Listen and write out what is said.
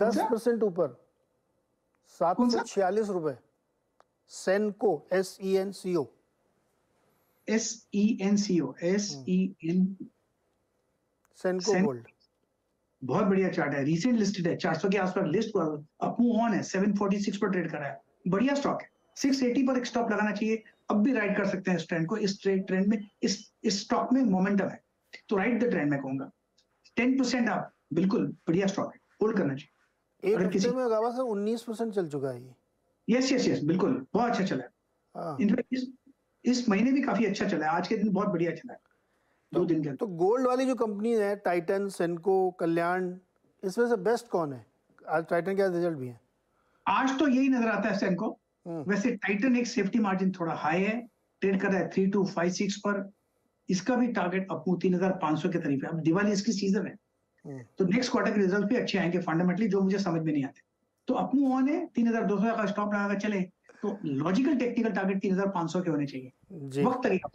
दस परसेंट ऊपर सात सौ छियालीस रुपए। Senco S E N C O S E N C O S E N Senco Gold. बहुत बढ़िया चार्ट है रिसेंट लिस्टेड है 400 के आसपास लिस्ट हुआ अपू ऑन है 746 पर ट्रेड कर रहा है। बढ़िया स्टॉक है 680 पर एक स्टॉप लगाना चाहिए अब भी राइड कर सकते हैं इस ट्रेंड को इस ट्रेड ट्रेंड में इस इस स्टॉक में मोमेंटम है। तो राइड द ट्रेंड मैं कहूँगा। 10 परसेंट आप बिल्कुल बढ़िया स्टॉक है होल्ड करना चाहिए। एक हफ़्ते में गावा सर उन्नीस परसेंट चल चुका है ये। यस यस यस बिल्कुल बहुत अच्छा चला हाँ। इनफैक्ट इस इस महीने भी काफ़ी अच्छा चला है आज के दिन बहुत बढ़िया चला है दो दिन के तो गोल्ड वाली जो कंपनी है टाइटन सेनको कल्याण इसमें से बेस्ट कौन है? आज टाइटन का रिज़ल्ट भी है। आज तो यही नज़र आता है सैन को हम्म। वैसे टाइटन एक सेफ्टी मार्जिन थोड़ा हाई है ट्रेड कर रहा है थ्री टू फाइव सिक्स पर इसका भी टारगेट अपू तीन हज़ार पाँच सौ के करीब है। अब दिवाली इसकी सीज़न है। तो नेक्स्ट क्वार्टर के रिज़ल्ट भी अच्छे आएँगे फंडामेंटली जो मुझे समझ में नहीं आते। तो अपने ओन है तीन हज़ार दो सौ का स्टॉप लगाकर चले। तो लॉजिकल टेक्निकल टारगेट तीन हज़ार पाँच सौ के होने चाहिए। वक्त लगेगा